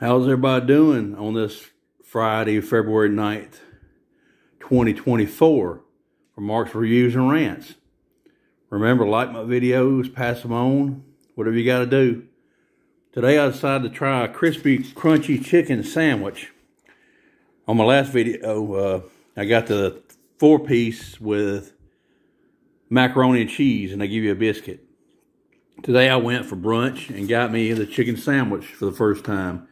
How's everybody doing on this Friday, February 9th, 2024 for Mark's Reviews and Rants? Remember, like my videos, pass them on, whatever you got to do. Today I decided to try a Krispy, Krunchy chicken sandwich. On my last video, uh, I got the four piece with macaroni and cheese, and they give you a biscuit. Today I went for brunch and got me the chicken sandwich for the first time.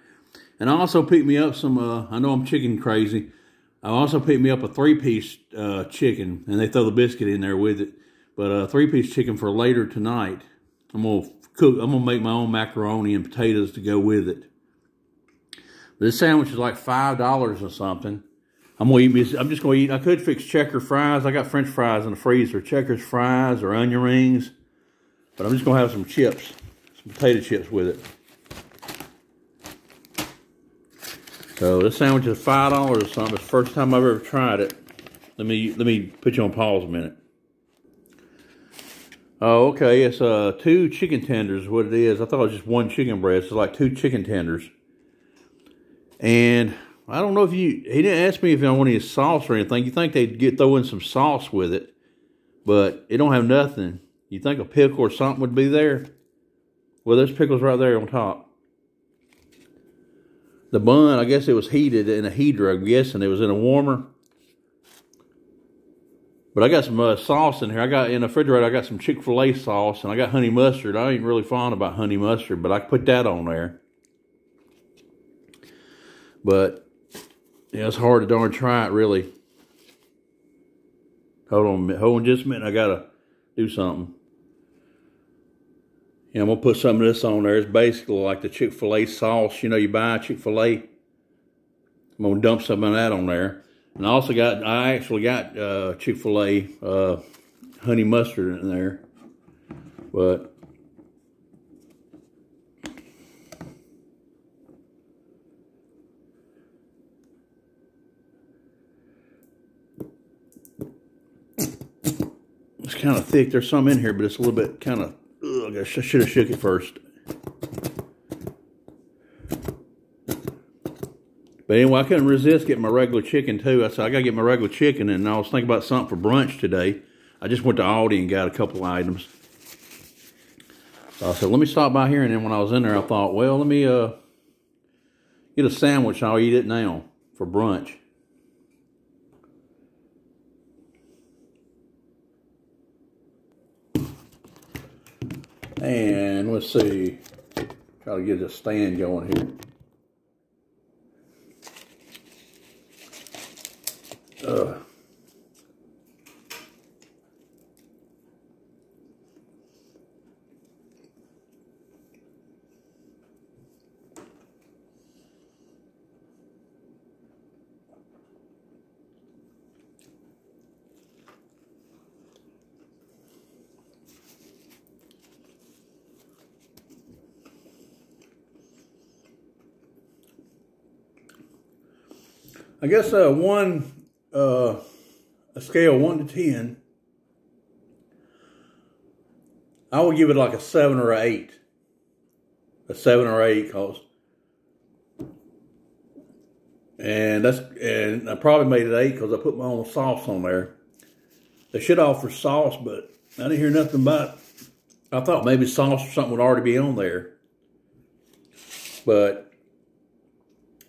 And I also picked me up some, uh, I know I'm chicken crazy. I also picked me up a three-piece uh, chicken, and they throw the biscuit in there with it. But a three-piece chicken for later tonight. I'm gonna cook. I'm gonna make my own macaroni and potatoes to go with it. This sandwich is like five dollars or something. I'm gonna eat. I'm just gonna eat. I could fix checker fries. I got French fries in the freezer. Checkers fries or onion rings. But I'm just gonna have some chips, some potato chips with it. So this sandwich is five dollars or something. It's the first time I've ever tried it. Let me let me put you on pause a minute. Oh, okay. It's uh two chicken tenders. What it is? I thought it was just one chicken breast. It's like two chicken tenders. And I don't know if you. He didn't ask me if I want any sauce or anything. You think they'd get throw in some sauce with it, but it don't have nothing. You think a pickle or something would be there? Well, there's pickles right there on top. The bun, I guess it was heated in a heater, I'm guessing. It was in a warmer. But I got some uh, sauce in here. I got in the refrigerator, I got some Chick-fil-A sauce, and I got honey mustard. I ain't really fond about honey mustard, but I put that on there. But, yeah, it's hard to darn try it, really. Hold on, hold on just a minute. I got to do something. And I'm going to put some of this on there. It's basically like the Chick-fil-A sauce. You know, you buy Chick-fil-A. I'm going to dump some of that on there. And I also got, I actually got uh, Chick-fil-A uh, honey mustard in there. But it's kind of thick. There's some in here, but it's a little bit kind of I should have shook it first. But anyway, I couldn't resist getting my regular chicken too. I said, I got to get my regular chicken. And I was thinking about something for brunch today. I just went to Aldi and got a couple items. So I said, let me stop by here. And then when I was in there, I thought, well, let me uh, get a sandwich. I'll eat it now for brunch. And let's see, try to get this stand going here. Uh, I guess uh, one, uh, a scale one to 10, I would give it like a seven or eight. A seven or eight, cause, and that's, and I probably made it eight because I put my own sauce on there. They should offer sauce, but I didn't hear nothing about. I thought maybe sauce or something would already be on there, but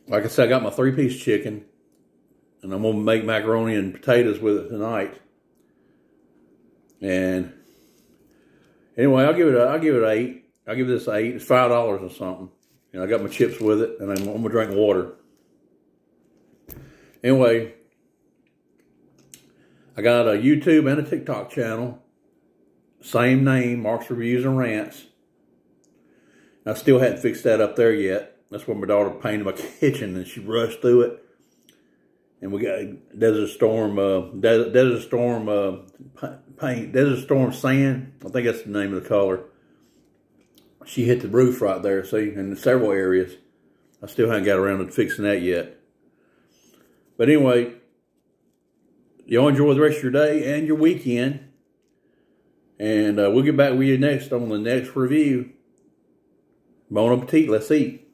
like I said, I got my three piece chicken and I'm gonna make macaroni and potatoes with it tonight. And anyway, I'll give it a, I'll give it eight. I'll give this eight. It's five dollars or something. And I got my chips with it, and I'm, I'm gonna drink water. Anyway, I got a YouTube and a TikTok channel. Same name, Mark's Reviews and Rants. I still hadn't fixed that up there yet. That's where my daughter painted my kitchen and she rushed through it and we got Desert Storm, uh, Desert, Storm uh, paint, Desert Storm sand. I think that's the name of the color. She hit the roof right there, see, in several areas. I still haven't got around to fixing that yet. But anyway, y'all enjoy the rest of your day and your weekend. And uh, we'll get back with you next on the next review. Bon appetit. Let's eat.